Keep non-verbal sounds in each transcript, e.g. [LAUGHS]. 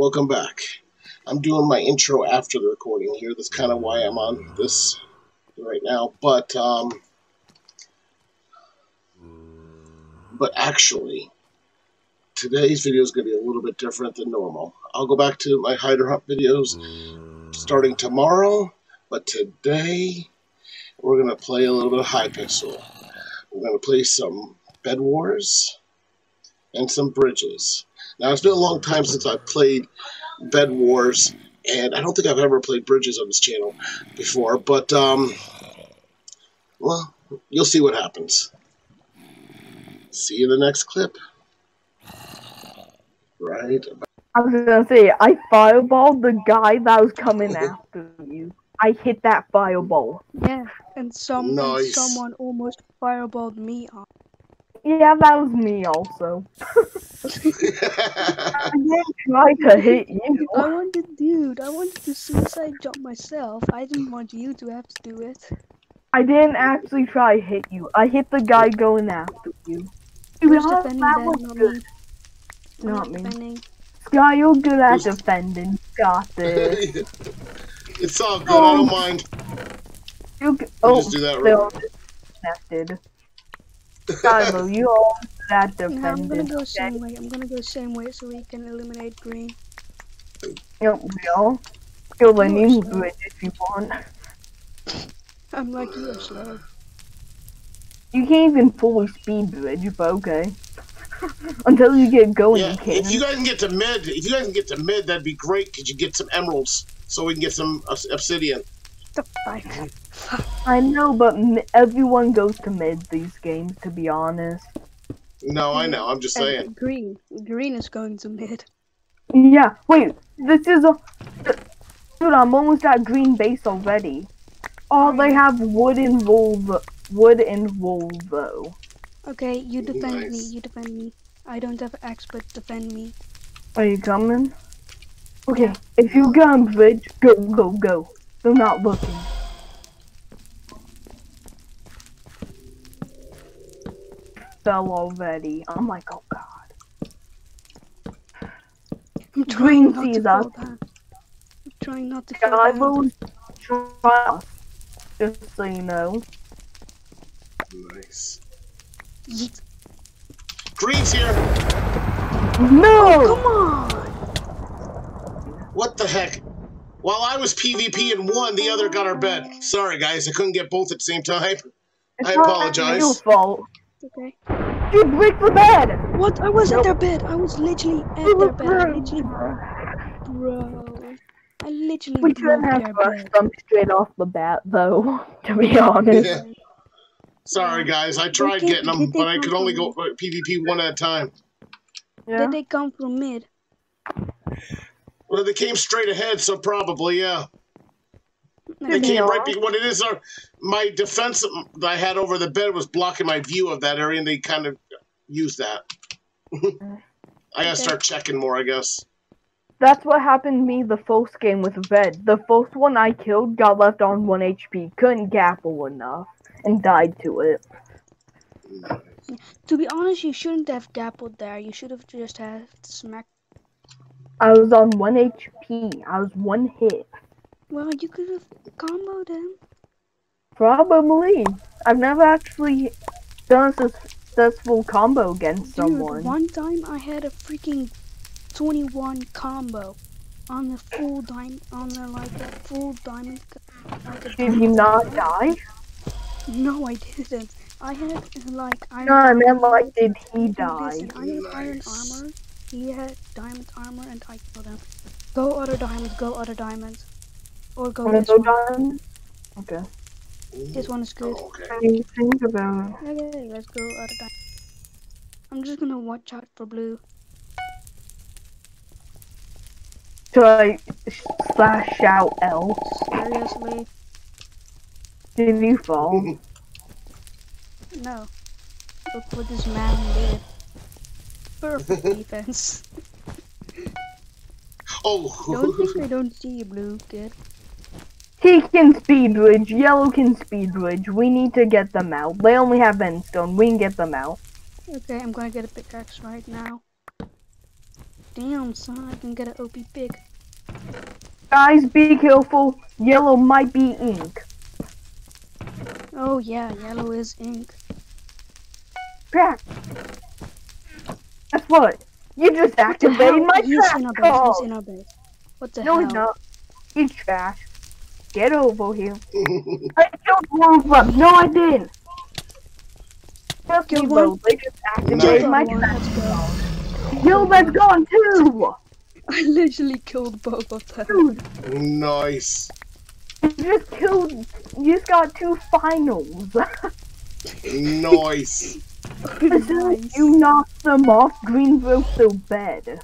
Welcome back. I'm doing my intro after the recording here. That's kind of why I'm on this right now. But um, but actually, today's video is going to be a little bit different than normal. I'll go back to my hider hunt videos starting tomorrow, but today we're going to play a little bit of Hypixel. We're going to play some Bed Wars and some Bridges. Now, it's been a long time since I've played Bed Wars, and I don't think I've ever played Bridges on this channel before, but, um, well, you'll see what happens. See you in the next clip. Right. I was gonna say, I fireballed the guy that was coming after you. I hit that fireball. Yeah, and some Nice. and someone almost fireballed me on. Yeah, that was me also. [LAUGHS] I didn't try to hit you. I wanted, dude, I wanted to suicide jump myself. I didn't want you to have to do it. I didn't actually try to hit you. I hit the guy going after you. To be Who's defending that that? was Not good. me. Not I'm me. defending. Sky, you're good at Who's- defending. Got this. [LAUGHS] it's all good. I don't mind. You g- We'll oh, just do that still real disconnected. Skylo, [LAUGHS] you all good at No, I'm gonna go Okay? same way. I'm gonna go same way so we can eliminate green. Yep, we all. Kill the You new slow. if you want. [LAUGHS] I'm like you are slow. You can't even fully speed bridge, but okay. [LAUGHS] Until you get going, Yeah, you can. if you guys can get to mid, if you guys can get to mid, that'd be great because you get some emeralds, so we can get some obsidian. The fuck? I know, but m- everyone goes to mid these games, to be honest. No, I know. I'm just And saying. green. Green is going to mid. Yeah, wait, this is a. Dude, I'm almost at green base already. Oh, they have wood and wool, th- wood and wool though. Okay, you defend me. You defend me. I don't have axe, but defend me. Are you coming? Okay, if you get on bridge, go, go, go. They're not looking. Fell already. I'm like, oh god. I'm trying not to sees fall us. I'm trying not to fall I down. will try us, just so you know. Nice. Yeet. Green's here. No! Come on! What the heck? While I was PvP and one, the other got our bed. Sorry, guys, I couldn't get both at the same time. It's [LAUGHS] I not apologize. your fault. Okay. You break the bed! What? I was Nope. at their bed. I was literally at their bed. I literally, bro. I literally We broke shouldn't have their rushed them straight off the bat, though, [LAUGHS] to be honest. Yeah. Sorry, guys, I tried Did- getting them, did but I could only go uh, PvP one at a time. Yeah. Did they come from mid? Well, they came straight ahead, so probably, yeah. They Okay. came Yeah. right. Be- what it is, are my defense that I had over the bed was blocking my view of that area, and they kind of used that. [LAUGHS] I gotta start checking more, I guess. That's what happened to me the first game with Red. The first one I killed got left on 1 HP, couldn't gapple enough, and died to it. To be honest, you shouldn't have gappled there. You should have just had smack. I was on 1 HP, I was one hit. Well, you could have comboed him. Probably. I've never actually done a successful combo against Dude, someone. one time I had a freaking 21 combo on the full diamond, on the like a full diamond. Like a Did diamond he not die? No, I didn't. I had like iron. No, I meant like, did he die? Listen, I had iron armor. He had diamond armor, and I killed him. Go other diamonds. Go other diamonds. Or go this go one. down? Okay. This one is good. Oh, okay. What think about it? Okay, let's go other diamond. I'm just gonna watch out for blue. Should I slash out L? Seriously, Did you fall? [LAUGHS] no. Look what this man did. Perfect [LAUGHS] defense. Oh, Don't think [LAUGHS] I don't see you, blue kid. He can speed bridge, yellow can speed bridge. We need to get them out. They only have endstone. We can get them out. Okay, I'm gonna get a pickaxe right now. Damn, son, I can get an OP pick. Guys, be careful. Yellow might be ink. Oh yeah, yellow is ink. Crap. Guess what? You just activated my He's trash in our base. call. He's in our base. What the No, hell? he's not. He's trash. Get over here. [LAUGHS] I killed one of them. No, I didn't. Just Killed me, one? bro. They just Killed activated my one, trash. let's. Yo, that's gone too. [LAUGHS] I literally killed both of them. Dude, nice. you just killed. You just got two finals. [LAUGHS] Nice. As soon as nice. you knocked them off, Greenville's so bad.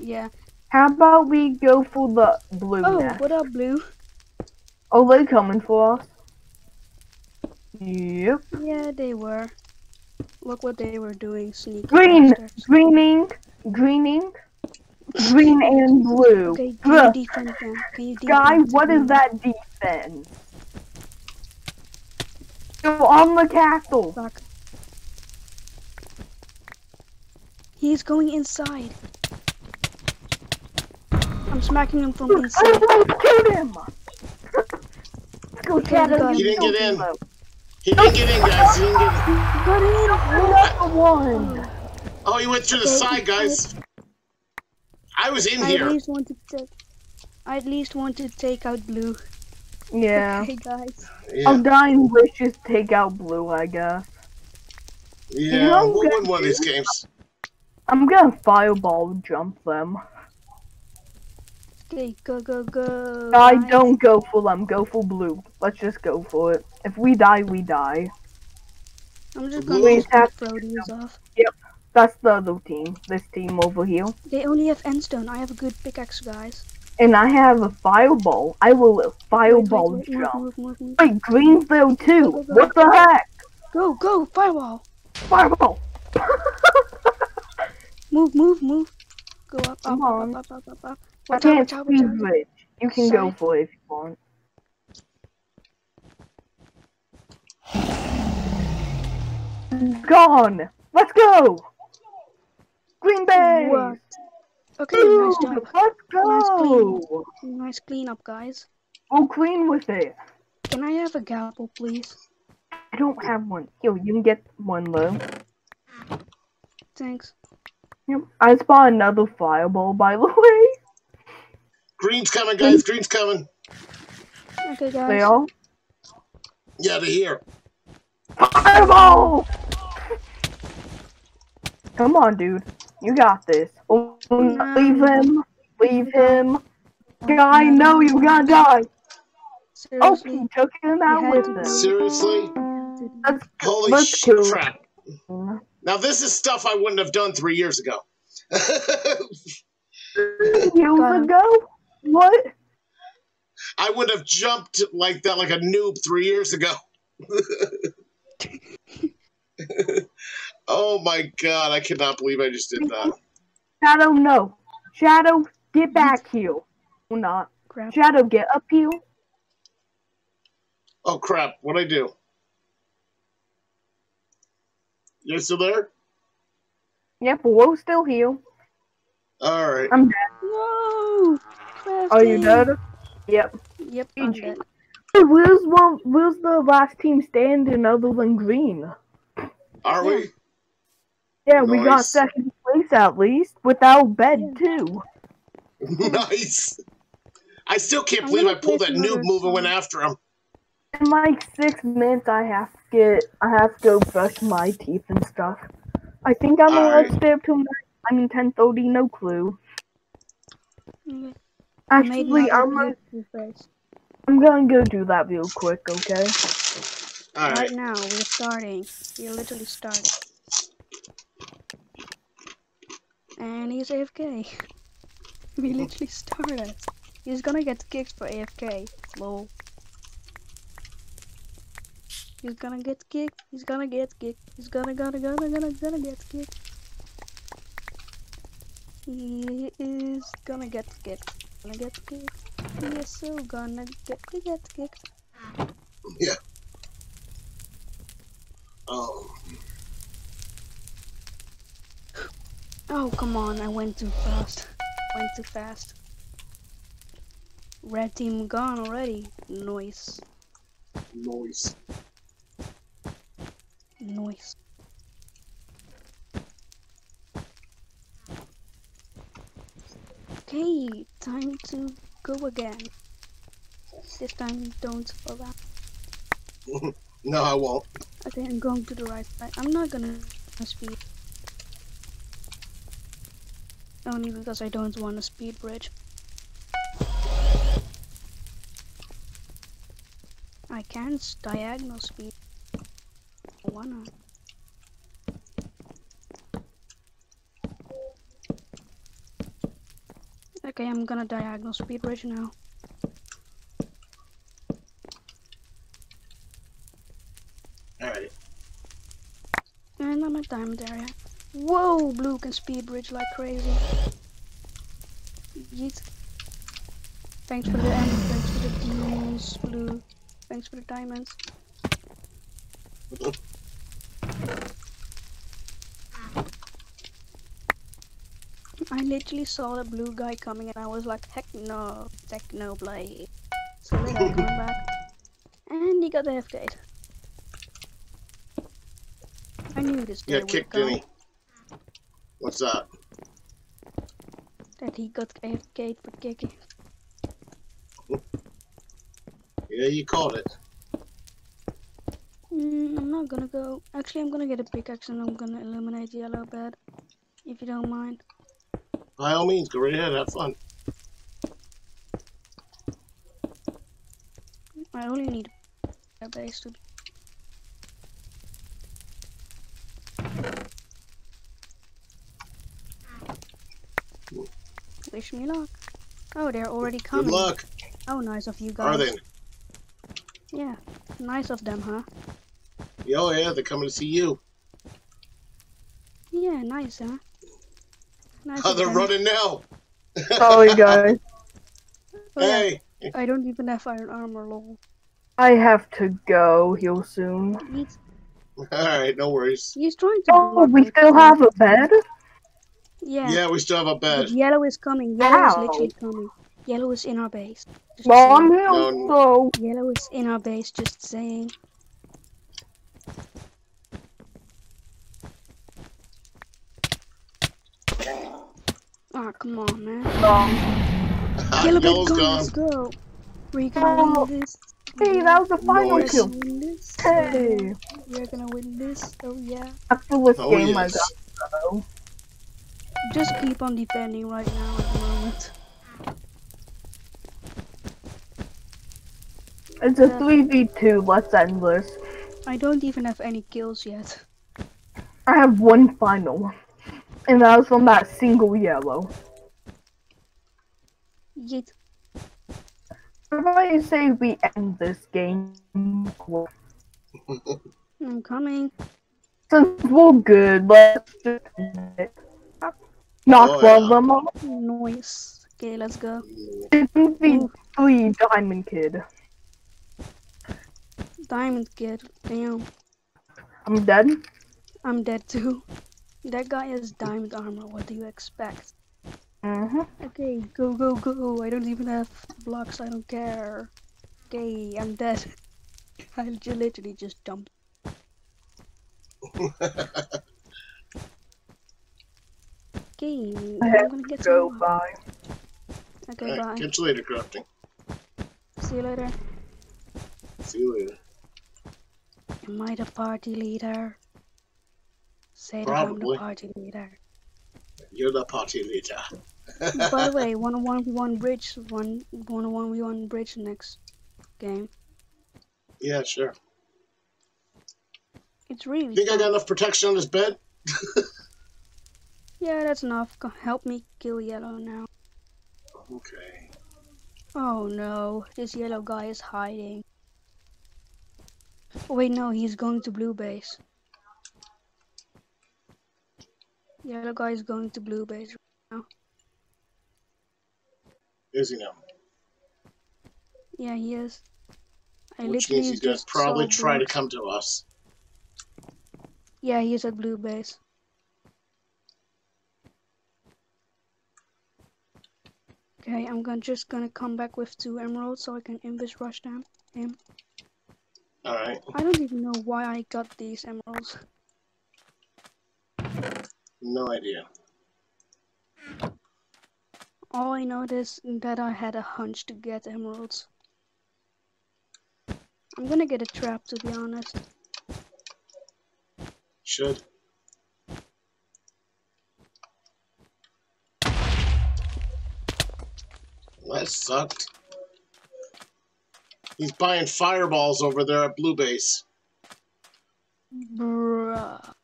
Yeah. How about we go for the blue Oh, what up, Blue? Oh, they coming for us. Yep. Yeah, they were. Look what they were doing, sneaking. Green, bastards. greening, greening, green and blue. Okay, can Ugh. you defend them? Can you defend Guy, what is that defense? Go on the castle. Fuck. He's going inside. I'm smacking him from inside. Oh, shoot him! Let's [LAUGHS] go, Shadow. He you didn't get in. He didn't get in, guys. He didn't get in. Got in! Another one. Oh, he went through the Okay, side, guys. I was in I at here. least want to take. I at least want to take out blue. Yeah. Okay, guys. Yeah, I'll die and wish just take out blue, I guess. yeah. know, We'll win one of these games. I'm gonna fireball jump them. Okay, go, go, go. I guys. don't go for them, go for blue. Let's just go for it. If we die, we die. I'm just gonna is take half- Brodies off. Yep. That's the other team. This team over here. They only have endstone. I have a good pickaxe, guys. And I have a fireball. I will fireball wait, wait, move, jump. move, move, move. Wait, Greensville too. Go, go, go. What the heck? Go, go, firewall. Fireball. [LAUGHS] Move, move, move. Go up, up, Come up, on. up, up, up, up, up. I Watch out, can't watch out, watch out. You can go Side. for it if you want. Gone. Let's go. Green Bay. What? Okay, Dude, nice job. let's Nice go. Nice cleanup, guys. Go clean with it. Can I have a gapple, please? I don't have one. Yo, you can get one though. Thanks. Yep. I spawned another fireball, by the [LAUGHS] way. Green's coming, guys. Green's coming. Okay, guys. They all Yeah, to here. fireball. [LAUGHS] Come on, dude. You got this. Oh, leave mm. him. Leave him. Guy, mm. no, you gotta die. Oh, Seriously? he took him out had with him. Seriously? Let's Holy Let's kill crap. Now, this is stuff I wouldn't have done three years ago. Years ago? What? I would have jumped like that, like a noob, three years ago. [LAUGHS] oh my god, I cannot believe I just did that. Shadow, no. Shadow, get back here. Or not. Crap. Shadow, get up here. Oh crap, what'd I do? You still there? Yep, we're still here. Alright. I'm dead. No! Are you dead? Yep. Yep, I'm dead. Hey, where's one? Where's the last team standing other than green? Are we? Yeah, we got second place at least without bed too. [LAUGHS] nice. I still can't I'm believe I pulled that noob move and went after him. In like six minutes, I have to get. I have to go brush my teeth and stuff. I think I'm allowed Alright. to stay up till nine. I mean ten thirty. No clue. Okay. Actually, I'm gonna, I'm gonna go do that real quick. Okay. Alright. Right now, we're starting. We're literally starting. And he's AFK. [LAUGHS] we literally started. He's gonna get kicked for AFK. Lol. He's gonna get kicked. He's gonna get kicked. He's gonna gonna gonna gonna gonna get kicked. He is gonna get kicked. Gonna get kicked. He is so gonna get get kicked. Yeah. Oh. Oh, come on, I went too fast. Went too fast. Red team gone already. Noise. Noise. Noise. Okay, time to go again. This time don't fall out. [LAUGHS] No, I won't. Okay, I'm going to the right side. I'm not gonna speed. Only because I don't want a speed bridge. I can diagonal speed. Why not? Okay, I'm gonna diagonal speed bridge now. Alright. And I'm at diamond area. Whoa, blue can speed bridge like crazy. Yeet. Thanks for the end. Thanks for the demons, blue. Thanks for the diamonds. I literally saw the blue guy coming and I was like, heck no, Technoblade. So then I come back. And he got the F gate. I knew this guy Yeah, would kicked, come. What's up? That he got AFK for kicking. Yeah, you called it. Mm, I'm not gonna go. Actually, I'm gonna get a pickaxe and I'm gonna eliminate yellow bed. If you don't mind. By all means, go right ahead, have fun. I only need a base to. Wish me luck. Oh, they're already coming. Good luck. Oh, nice of you guys. Are they? Yeah, nice of them, huh? Oh, yeah, they're coming to see you. Yeah, nice, huh? Nice Oh, they're them. running now. [LAUGHS] Sorry, guys. Oh, yeah, Hey. I don't even have iron armor, lol. I have to go heal soon. [LAUGHS] Alright, no worries. he's trying to. Oh, we still have a bed? Yeah. Yeah, we still have a But bed. yellow is coming. Yellow is literally coming. Yellow is in our base. Just Well, I'm saying. No. so Yellow is in our base. Just saying. Ah, come on, man. um, [LAUGHS] Yellow Yellow's gone. gone. Let's go. We're gonna oh. win this. Hey, that was the final nice. kill. Hey. We're gonna win this. Oh yeah. after this Oh, game, I yes. got though. Just keep on defending right now at the moment. It's a Yeah. 3v2, let's end this. I don't even have any kills yet. I have one final. And that was from that single yellow. Yeet. How about you say we end this game? I'm coming. Since we're good, let's just end it. Knock Oh, one of yeah. them off. Noise. Okay, let's go. It's 3v3 Diamond Kid. Diamond kid. Damn. I'm dead. I'm dead too. That guy has diamond armor. What do you expect? Mm-hmm. Okay, go, go, go. I don't even have blocks. I don't care. Okay, I'm dead. [LAUGHS] I ju- literally just jumped. [LAUGHS] Okay, I I'm have gonna get Go some. by. Okay, Alright, bye. catch you later, crafting. See you later. See you later. Am I the party leader? Say that I'm the party leader. You're the party leader. [LAUGHS] By the way, one on one v one bridge, one one on one v one bridge next game. Yeah, sure. It's really Think I got enough protection on this bed? [LAUGHS] Yeah, that's enough. Go- Help me kill yellow now. Okay. Oh no, this yellow guy is hiding. Oh, wait, no, he's going to blue base. Yellow guy is going to blue base. Right now. Is he now? Yeah, he is. I Which means he's just probably saw try to come to us. Yeah, he is at blue base. Okay, I'm gonna just gonna come back with two emeralds so I can invis rush them. Him. Alright. I don't even know why I got these emeralds. No idea. All I know is that I had a hunch to get emeralds. I'm gonna get a trap to be honest. Should. That sucked. He's buying fireballs over there at Blue Base. Bruh.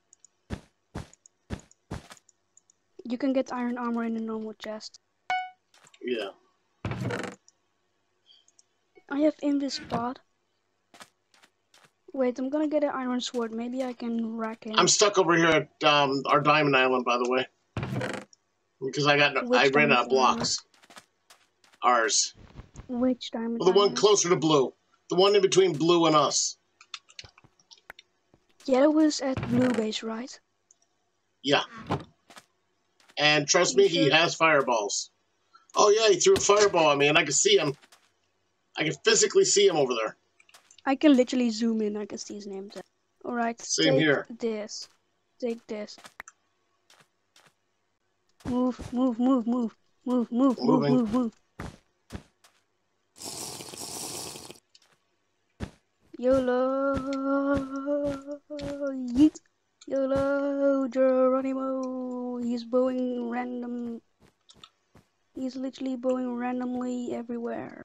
You can get iron armor in a normal chest. Yeah. I have in this spot. Wait, I'm gonna get an iron sword. Maybe I can rack it. I'm stuck over here at um, our Diamond Island, by the way. Because I got Which I ran out of blocks. Ours. Which diamond? Well, the one closer to Blue. The one in between Blue and us. Yeah, it was at Blue Base, right? Yeah. And trust me, he has fireballs. Oh yeah, he threw a fireball at me, and I can see him. I can physically see him over there. I can literally zoom in. I can see his name. All right. Same take here. This. Take this. Move, move, move, move, move, move, move, move, move. YOLO, yeet, YOLO, Geronimo. He's bowing random. He's literally bowing randomly everywhere.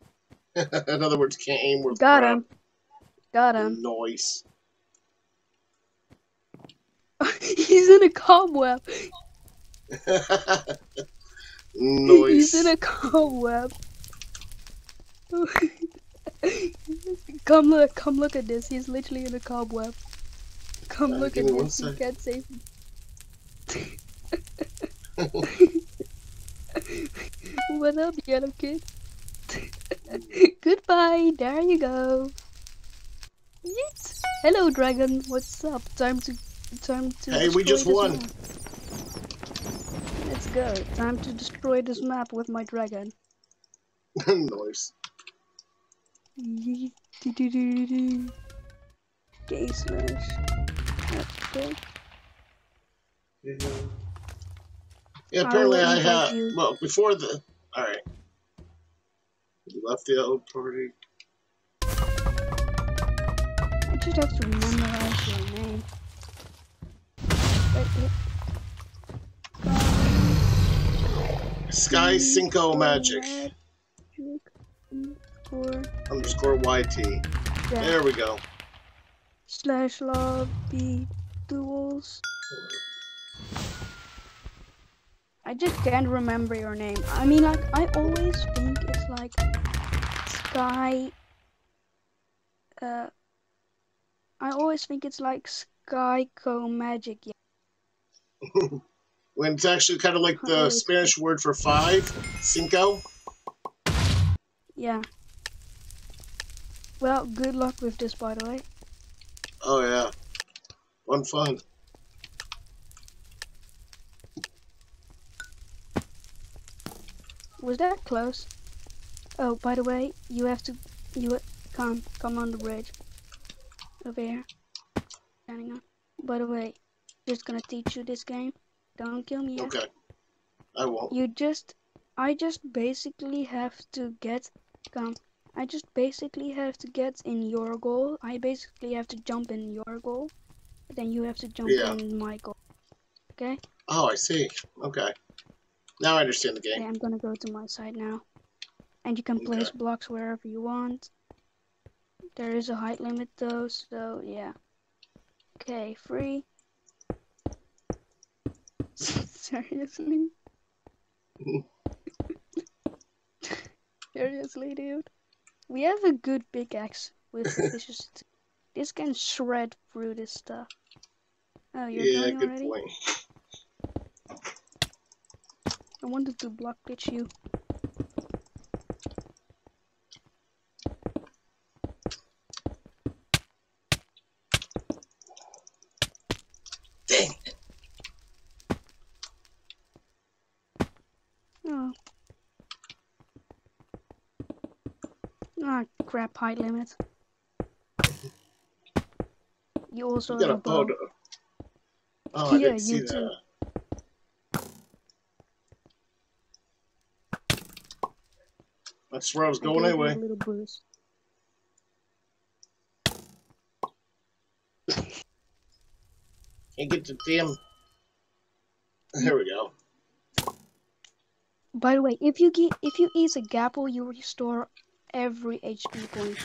[LAUGHS] in other words, can't aim with Got crap. him. Got him. Noise. [LAUGHS] He's in a cobweb. Noise. [LAUGHS] He's in a cobweb. Come look, come look at this. He's literally in a cobweb. Come Uh, look at this. He can't save him. [LAUGHS] what up, yellow kid? [LAUGHS] Goodbye. There you go. Yeet. Hello, dragon. What's up? Time to, time to. Hey, we just won. map. Let's go. Time to destroy this map with my dragon. [LAUGHS] Noise. Yeet, do, do, do, do, do. Gay slash. Okay. Yeah, apparently will I have. you. Well, before the. Alright. Left the old party. I just have to memorize your name. Wait, wait. Sky Cinco Magic. Magic Underscore YT. that There we go. slash lobby duels. I just can't remember your name. I mean, like, I always think it's like Sky. Uh, I always think it's like Skyco Magic. Yeah. [LAUGHS] When it's actually kind of like the Spanish word for five, cinco. yeah. Well, good luck with this, by the way. Oh yeah, one fun. Was that close? Oh, by the way, you have to, you come, come on the bridge. Over here. Standing on. By the way, just gonna teach you this game. Don't kill me yet. Okay, I won't. You just, I just basically have to get, come. I just basically have to get in your goal. I basically have to jump in your goal. Then you have to jump Yeah. in my goal. Okay? Oh, I see. Okay, now I understand the game. Okay. I'm gonna go to my side now. And you can Okay. place blocks wherever you want. There is a height limit though, so yeah. Okay, free. [LAUGHS] Seriously? [LAUGHS] [LAUGHS] Seriously, dude? We have a good pickaxe with [LAUGHS] this just this can shred through this stuff. Oh, you're Yeah, going good already? point. I wanted to block pitch you. Dang. Oh. Ah, crap, height limit. You also You got have a bow. photo. Uh, oh, I Yeah, you too. that. That's where I was going a anyway. little boost. Can't get the damn. There we go. By the way, if you get if you eat a gapple, you restore every HP point.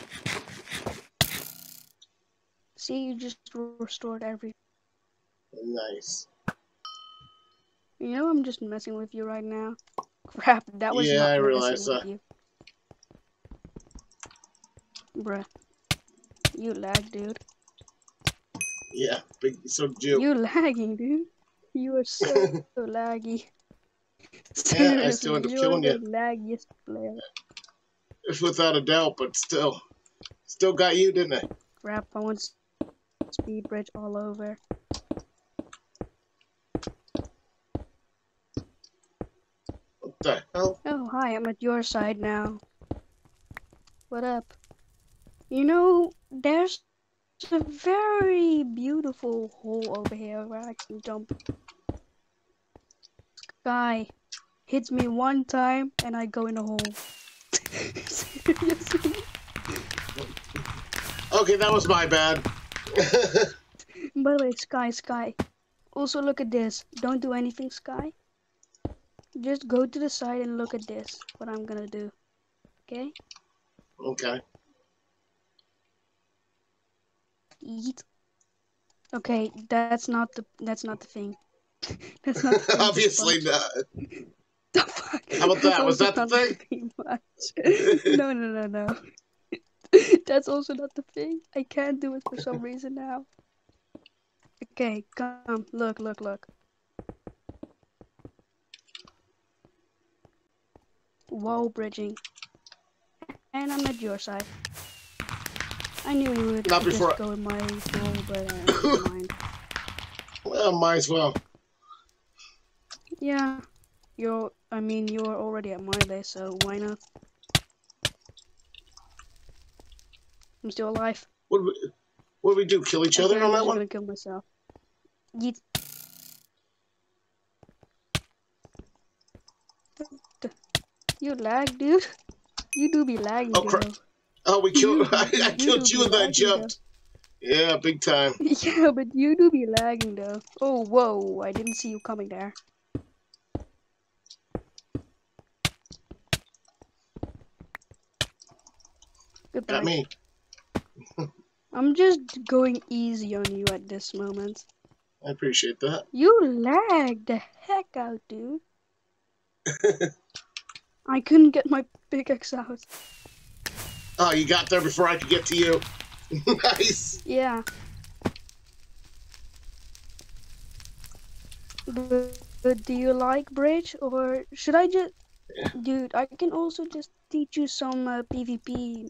See, you just restored every. Nice. You know, I'm just messing with you right now. [LAUGHS] Crap, that was Yeah, I messing realize that. you. Bruh, you lag, dude. Yeah, big. So Jew. You lagging, dude. You are so, [LAUGHS] so laggy. Yeah, I still end up killing you're the laggiest player. Without a doubt, but still, still got you, didn't it? Crap, I want speed bridge all over. What the hell? Oh, hi, I'm at your side now. What up? You know, there's a very beautiful hole over here where I can jump. Guy hits me one time and I go in the hole. Seriously? [LAUGHS] Okay, that was my bad. [LAUGHS] By the way, Sky, Sky. Also, look at this. Don't do anything, Sky. Just go to the side and look at this. What I'm gonna do. Okay? okay. Eat. Okay, that's not the that's not the thing. [LAUGHS] that's not the thing. Obviously not. How about that? Was that the thing? not the thing much. [LAUGHS] no, no, no, no. [LAUGHS] that's also not the thing. I can't do it for some reason now. Okay, come. Look, look, look. Wall bridging. And I'm at your side. I knew you would Not just before I- go in my wall, but uh, never mind. [COUGHS] Well, might as well. Yeah, you're. I mean, you're already at my base, so why not? I'm still alive. What do we, what do we do? Kill each other Okay, on I'm that one? gonna kill myself. Yeet. You lag, dude. You do be lagging, Oh, crap. Oh, we killed. [LAUGHS] I, I You killed do you and I lagging, though. jumped. Yeah, big time. [LAUGHS] Yeah, but you do be lagging, though. Oh, whoa! I didn't see you coming there. Goodbye. Got me. [LAUGHS] I'm just going easy on you at this moment. I appreciate that. You lagged the heck out, dude. [LAUGHS] I couldn't get my pickaxe out. Oh, you got there before I could get to you. [LAUGHS] nice. Yeah. But, but do you like bridge or should I just dude I can also just teach you some uh, PvP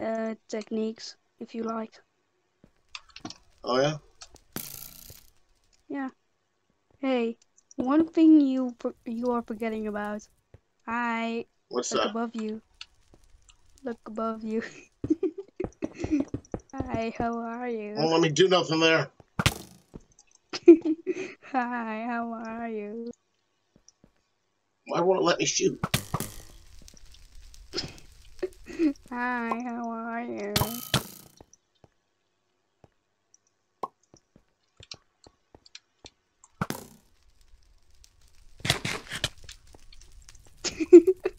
uh, techniques if you like. Oh yeah. Yeah. Hey, one thing you you are forgetting about. I What's look that? above you. Look above you. [LAUGHS] Hi, how are you? Won't let me do nothing there. [LAUGHS] Hi, how are you? Why won't it let me shoot? Hi, how are you? [LAUGHS]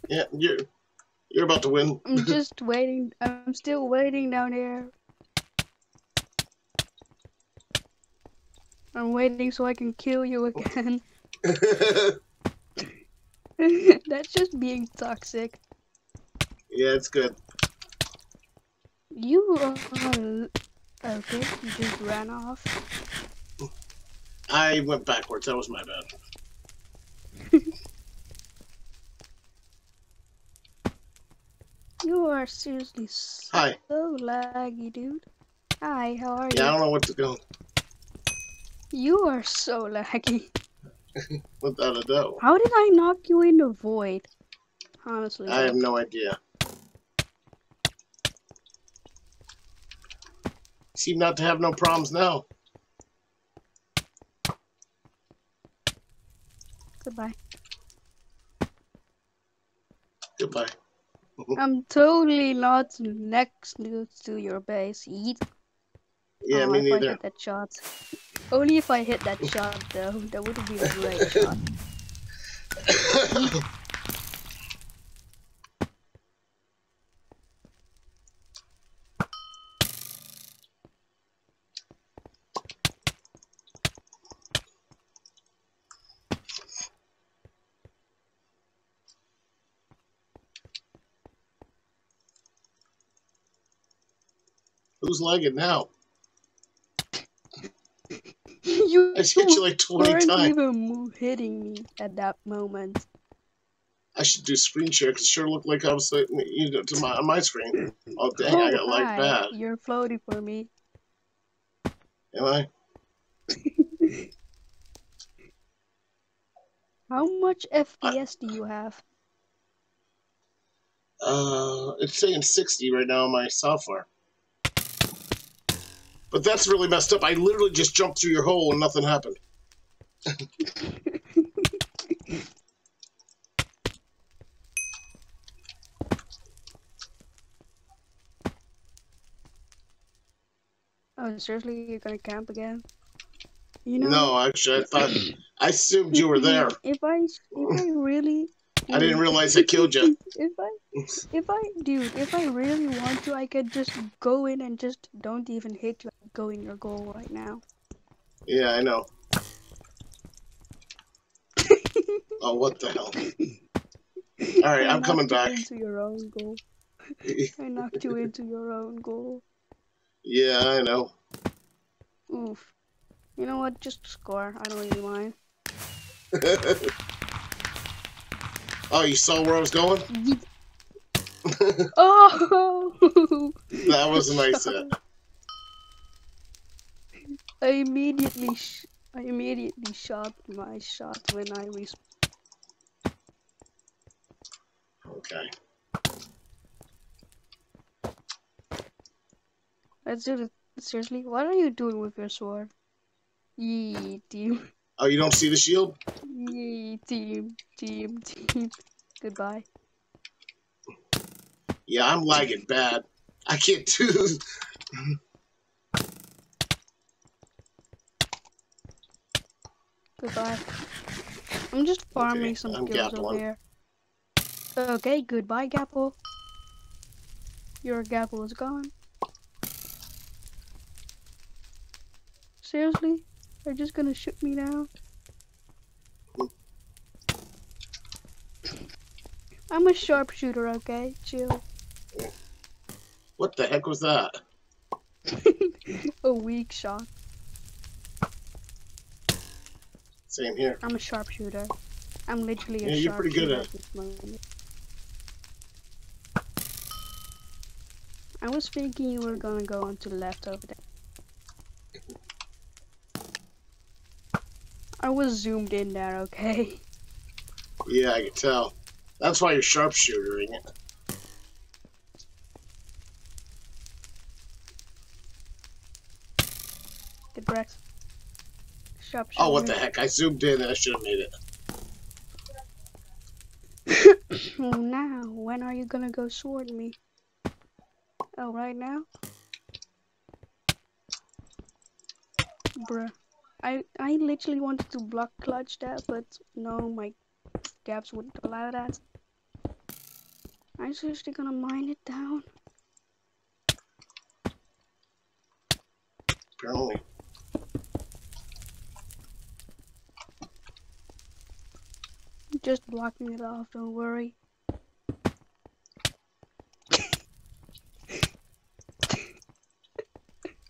Yeah, you're you're about to win. I'm [LAUGHS] just waiting. I'm still waiting down here. I'm waiting so I can kill you oh. again. [LAUGHS] That's just being toxic. yeah, it's good. You are okay. You just ran off. I went backwards. That was my bad. You are seriously so Hi. laggy, dude. Hi, how are you? Yeah, I don't know what to go. You are so laggy. [LAUGHS] Without a doubt. How did I knock you in the void? Honestly. I have no idea. Seem not to have no problems now. Goodbye. Goodbye. [LAUGHS] I'm totally not next to your base. Eat. Yeah, oh, me if I neither. hit that shot. Only if I hit that shot, though. That would be a great shot. [LAUGHS] Who's lagging now? [LAUGHS] you I just hit you like [LAUGHS] 20 weren't times. even hitting me at that moment. I should do screen share because it sure looked like I was like, you know, to my, on my screen. Oh, dang, I got like bad. You're floating for me. Am I? [LAUGHS] How much FPS do you have? Uh, it's saying 60 right now on my software. But that's really messed up. I literally just jumped through your hole and nothing happened. [LAUGHS] Oh, seriously? You're gonna camp again? You know. No, actually, I thought I assumed you were there. [LAUGHS] If I, if I really. I didn't realize I killed you. [LAUGHS] If I, if I, dude, if I really want to, I could just go in and just don't even hit you. I'd Go in your goal right now. Yeah, I know. [LAUGHS] Oh, what the hell? All right, I'm coming back. Into your own goal. I knocked you into your own goal. Yeah, I know. Oof. You know what? Just score. I don't really mind. [LAUGHS] oh, you saw where I was going? [LAUGHS] oh! That was a nice hit. I immediately, sh- I immediately shot my shot when I respawned. Okay. Let's do it. Seriously, what are you doing with your sword? Yee, team. Oh, you don't see the shield? Yee, team. Team, team. Goodbye. Yeah, I'm lagging bad. I can't do. [LAUGHS] Goodbye. I'm just farming Okay, some I'm kills Gapple. over here. Okay, goodbye, Gapple. Your Gapple is gone. Seriously? They're just gonna shoot me now? I'm a sharpshooter, okay? Chill. What the heck was that? [LAUGHS] a weak shot. Same here. I'm a sharpshooter. I'm literally a Yeah, you're pretty good at this moment. I was thinking you were gonna go on to the left over there. I was zoomed in there, okay? Yeah, I can tell. That's why you're sharpshootering it. Get wrecked. Sharpshooter. Oh, what the heck? I zoomed in and I should have made it. [COUGHS] Oh, now, when are you gonna go sword me? Oh, right now? Bruh. I, I literally wanted to block clutch that, but no, my gaps wouldn't allow that. I'm seriously gonna mine it down. Apparently. Just blocking it off, don't worry.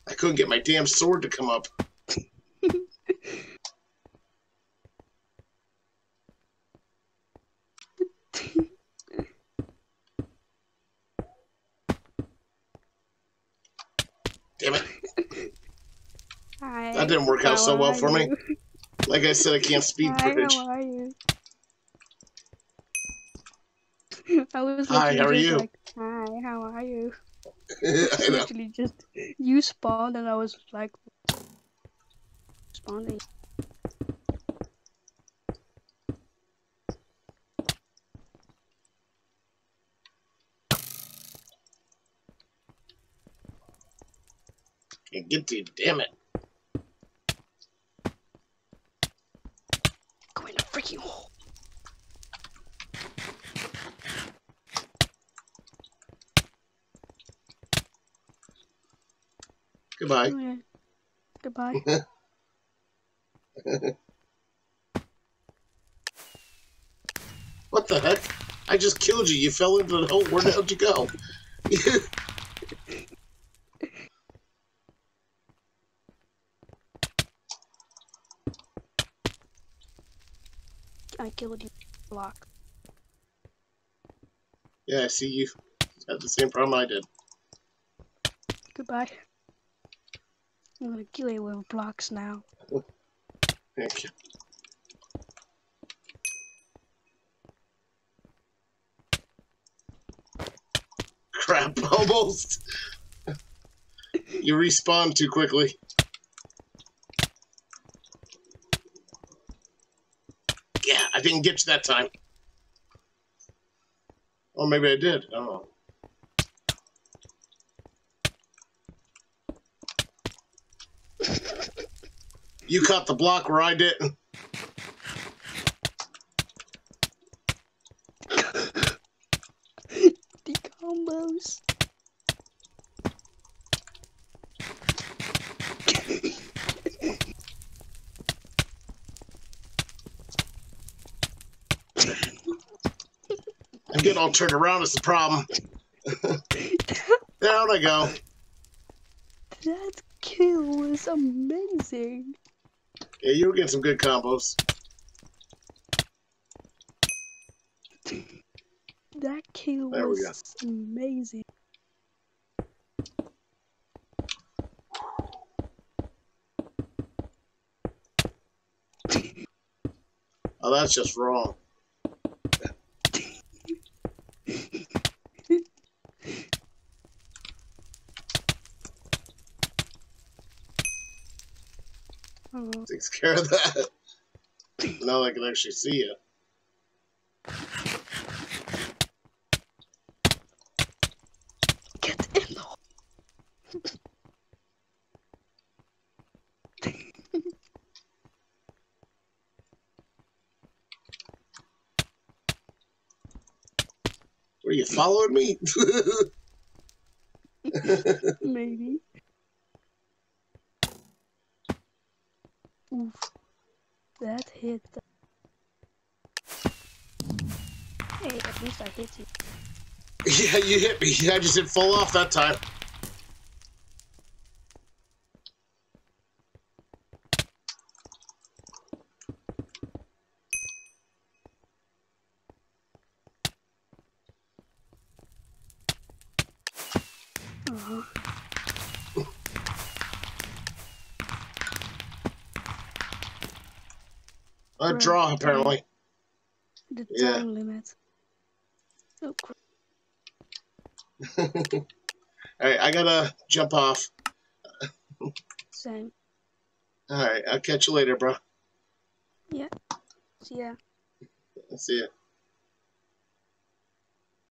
I couldn't get my damn sword to come up. Damn it. Hi. That didn't work out so well for me. Like I said, I can't speed Hi, bridge. how are you? I was Hi, how are you? like, hi, how are you? [LAUGHS] I know. Literally just you spawned and I was like spawning. Can't get to you, damn it. Go in a freaking hole. Goodbye. Oh, okay. Goodbye. [LAUGHS] What the heck? I just killed you. You fell into the hole. Where the hell did you go? [LAUGHS] I killed you. Block. yeah, I see you had the same problem I did. Goodbye. I'm gonna kill you with blocks now. Thank you. Crap, [LAUGHS] almost. you respawn too quickly. Yeah, I didn't get you that time. Or maybe I did. I don't know. You caught the block where I didn't. The combos. I'm getting all turned around is the problem. [LAUGHS] Down I go. That kill was amazing. Yeah, you were getting some good combos. That kill There we was amazing. Oh, that's just wrong. Oh, Takes care of that. now I can actually see you. get in the. Were you following me? [LAUGHS] Maybe. Oof. Hit. Hey, at least I hit you. yeah, you hit me. I just didn't fall off that time. Uh-huh. A Right. Draw, apparently. The Yeah. limit. [LAUGHS] Alright, I gotta jump off. Same. Alright, I'll catch you later, bro. Yeah. See ya. See ya.